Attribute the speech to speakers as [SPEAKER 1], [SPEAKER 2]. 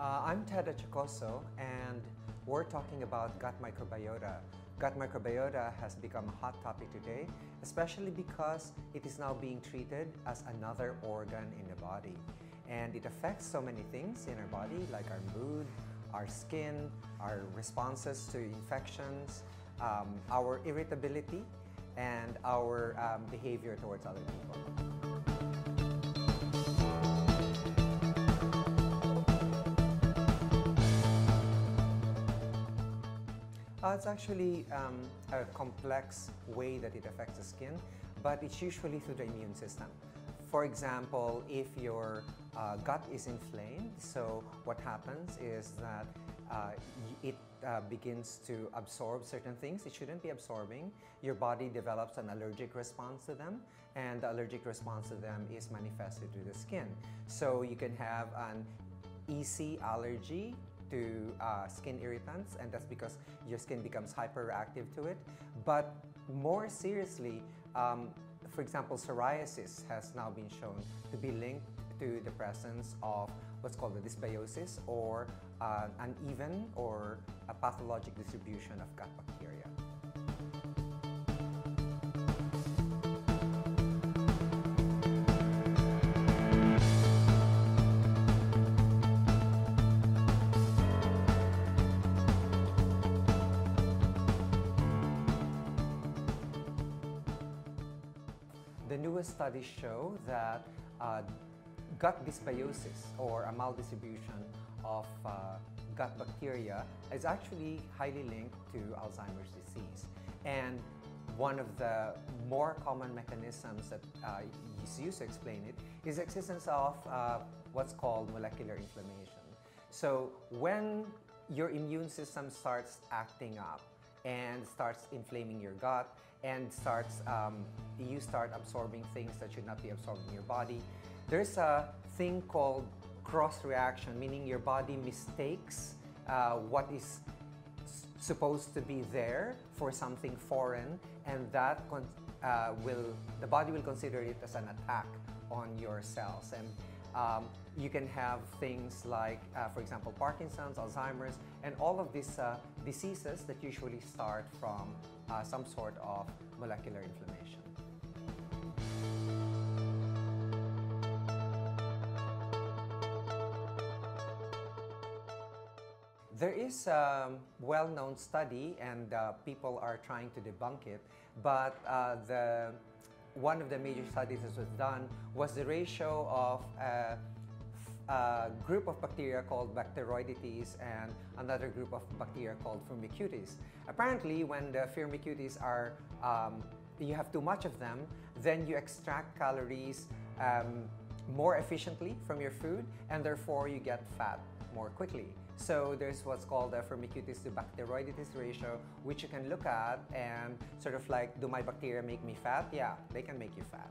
[SPEAKER 1] Uh, I'm Ted Achacoso, and we're talking about gut microbiota. Gut microbiota has become a hot topic today, especially because it is now being treated as another organ in the body. And it affects so many things in our body, like our mood, our skin, our responses to infections, um, our irritability, and our um, behavior towards other people. Uh, it's actually um, a complex way that it affects the skin, but it's usually through the immune system. For example, if your uh, gut is inflamed, so what happens is that uh, it uh, begins to absorb certain things it shouldn't be absorbing. Your body develops an allergic response to them, and the allergic response to them is manifested through the skin. So you can have an EC allergy to uh, skin irritants, and that's because your skin becomes hyperreactive to it. But more seriously, um, for example, psoriasis has now been shown to be linked to the presence of what's called a dysbiosis or uh, uneven or a pathologic distribution of gut bacteria. The newest studies show that uh, gut dysbiosis or a maldistribution of uh, gut bacteria is actually highly linked to Alzheimer's disease. And one of the more common mechanisms that uh, is used to explain it is the existence of uh, what's called molecular inflammation. So when your immune system starts acting up, and starts inflaming your gut and starts um, you start absorbing things that should not be absorbed in your body. There's a thing called cross reaction, meaning your body mistakes uh, what is supposed to be there for something foreign, and that uh, will the body will consider it as an attack on your cells and um, you can have things like, uh, for example, Parkinson's, Alzheimer's, and all of these uh, diseases that usually start from uh, some sort of molecular inflammation. There is a well-known study and uh, people are trying to debunk it, but uh, the one of the major studies that was done was the ratio of a, a group of bacteria called Bacteroidetes and another group of bacteria called Firmicutes. Apparently, when the Firmicutes are, um, you have too much of them, then you extract calories um, more efficiently from your food and therefore you get fat more quickly. So there's what's called the Firmicutes to Bacteroidetes ratio, which you can look at and sort of like, do my bacteria make me fat? Yeah, they can make you fat.